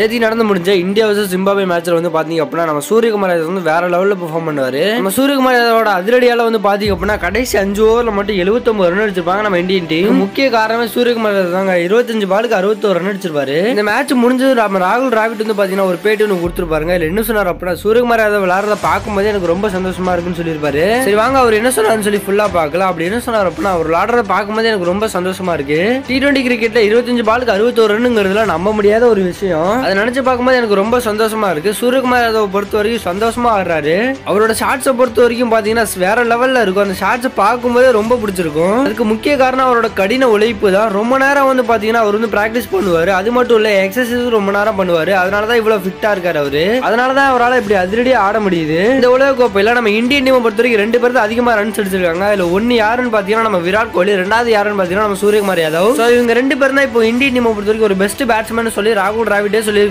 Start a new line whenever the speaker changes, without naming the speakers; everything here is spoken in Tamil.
நேற்று நடந்து முடிஞ்ச இந்தியா வர்சஸ் ஜிம்பாபே மேட்ச்ல வந்து பாத்தீங்க அப்படின்னா நம்ம சூரியகுமார் யாதவ் வந்து வேற லெவல்ல பெர்ஃபார்ம் பண்ணுவாரு. நம்ம சூரியகுமார் யாதவோட அதிரடியால வந்து பாத்தீங்க அப்படின்னா கடைசி அஞ்சு ஓவர்ல மட்டும் 79 ரன் அடிச்சிருப்பாங்க நம்ம இந்தியன் டீம் முக்கிய காரணமே சூரியகுமார் யாதவ் தாங்க. இருபத்தஞ்சு பாலுக்கு அறுபத்தோரு ரன் அடிச்சிருப்பாரு. இந்த மேட்ச் முடிஞ்சது நம்ம ராகுல் டிராவிட் வந்து பாத்தீங்கன்னா ஒரு பேட்டி ஒன்று கொடுத்துருப்பாருங்க. இல்லை என்ன சொன்னார் அப்படின்னா சூரியகுமார் யாதவ் விளையாடுறத பார்க்கும்போது எனக்கு ரொம்ப சந்தோஷமா இருக்குன்னு சொல்லியிருப்பாரு. சரி வாங்க அவர் என்ன சொன்னார்னு சொல்லி ஃபுல்லா பார்க்கலாம். அப்படி என்ன சொன்னார் அப்படின்னா அவர் விளையாடுறத பார்க்கும்போது எனக்கு ரொம்ப சந்தோஷமா இருக்கு. டி டுவெண்ட்டி கிரிக்கெட்ல இருபத்தஞ்சு பாலுக்கு அறுபத்தோரு ரன்னுங்கிறதுல நம்ப முடியாத ஒரு விஷயம். அதை நினைச்சு பார்க்கும்போது எனக்கு ரொம்ப சந்தோஷமா இருக்கு. சூரியகுமார் யாதவ் பொறுத்த வரைக்கும் சந்தோஷமா ஆடுறாரு. அவரோட ஷார்ட்ஸை பொறுத்த வரைக்கும் பாத்தீங்கன்னா வேற லெவல்ல இருக்கும். அந்த ஷார்ட்ஸை பார்க்கும்போதே ரொம்ப பிடிச்சிருக்கும். அதுக்கு முக்கிய காரணம் அவரோட கடின உழைப்பு தான். ரொம்ப நேரம் வந்து பாத்தீங்கன்னா அவர் வந்து பிராக்டிஸ் பண்ணுவார். அது மட்டும் இல்ல எக்ஸசைஸ் ரொம்ப நேரம் பண்ணுவாரு. அதனால தான் இவ்வளவு ஃபிட்டா இருக்காரு அவரு. அதனால தான் அவரால் இப்படி அதிரடியாக ஆட முடியுது. இந்த உலக கோப்பையில நம்ம இந்தியன் டீமை பொறுத்த வரைக்கும் ரெண்டு பேர் தான் அதிகமா ரன்ஸ் அடிச்சிருக்காங்க. இதுல ஒன்னு யாருன்னு பாத்தீங்கன்னா நம்ம விராட் கோலி ரெண்டாவது யாருன்னு பாத்தீங்கன்னா நம்ம சூரியகுமார் யாதவ். இவங்க ரெண்டு பேரும் தான் இப்போ இந்தியன் டீமை பொறுத்த வரைக்கும் ஒரு பெஸ்ட் பேட்ஸ்மேன் சொல்லி ராகுல் டிராவிடே तस्लील